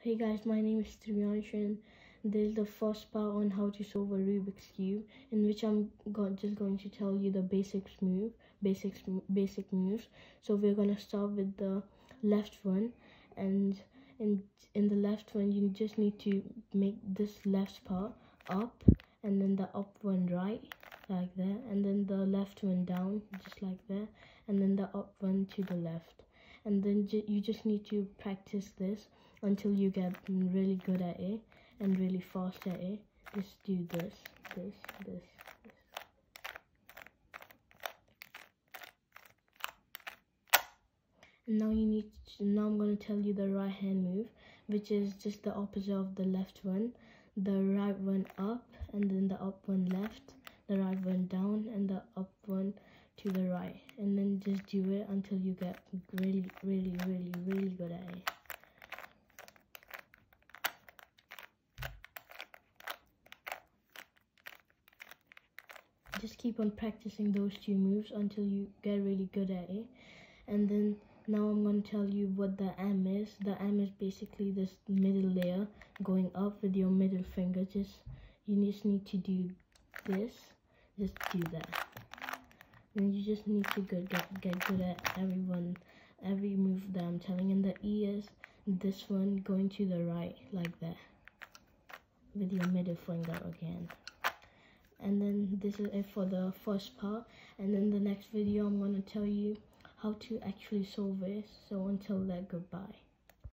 Hey guys, my name is Triyansh and this is the first part on how to solve a Rubik's Cube in which I'm go just going to tell you the basics move, basics basic moves. So we're going to start with the left one and in in the left one you just need to make this left part up and then the up one right like that and then the left one down just like that and then the up one to the left and then ju you just need to practice this until you get really good at it and really fast at it. Just do this this this this. Now you need to, now i'm going to tell you the right hand move which is just the opposite of the left one. The right one up and then the up one left the right one down and the up one to the right and then just do it until you get really really really really good at it. Just keep on practicing those two moves until you get really good at it. And then now I'm going to tell you what the M is. The M is basically this middle layer going up with your middle finger. Just you just need to do this. Just do that and you just need to get, get, get good at everyone every move that I'm telling. And the E is this one going to the right like that. With your middle finger again. And then this is it for the first part. And then the next video i'm going to tell you how to actually solve it. So until then goodbye